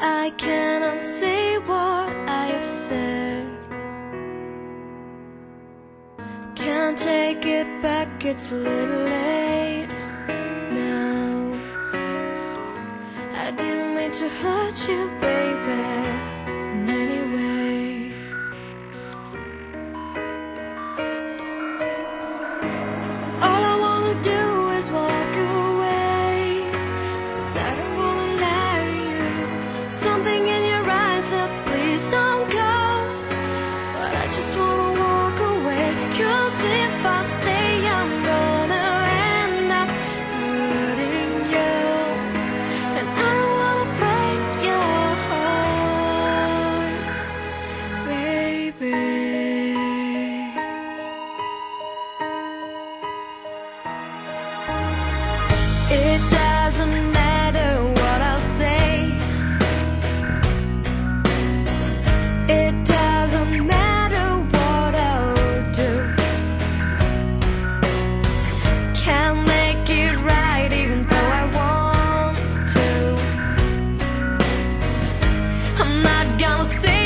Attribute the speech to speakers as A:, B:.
A: I cannot say what I have said. Can't take it back, it's a little late now. I didn't mean to hurt you, baby. just wanna walk away. Cause if I stay gonna say